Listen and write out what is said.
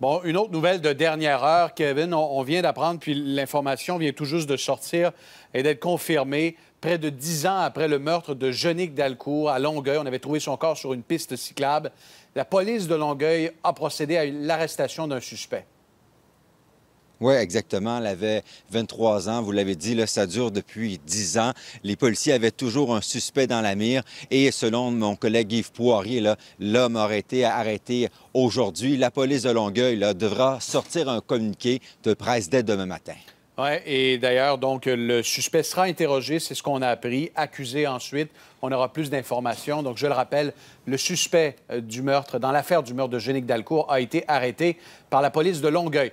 Bon, une autre nouvelle de dernière heure, Kevin. On, vient d'apprendre, puis l'information vient tout juste de sortir et d'être confirmée. Près de dix ans après le meurtre de Jeannick Dalcourt à Longueuil, on avait trouvé son corps sur une piste cyclable. La police de Longueuil a procédé à l'arrestation d'un suspect. Oui, exactement. Elle avait 23 ans. Vous l'avez dit, là, ça dure depuis 10 ans. Les policiers avaient toujours un suspect dans la mire. Et selon mon collègue Yves Poirier, l'homme aurait été arrêté aujourd'hui. La police de Longueuil devra sortir un communiqué de presse dès demain matin. Oui, et d'ailleurs, donc, le suspect sera interrogé, c'est ce qu'on a appris, accusé ensuite. On aura plus d'informations. Donc, je le rappelle, le suspect euh, du meurtre, dans l'affaire du meurtre de Génique Dalcourt, a été arrêté par la police de Longueuil.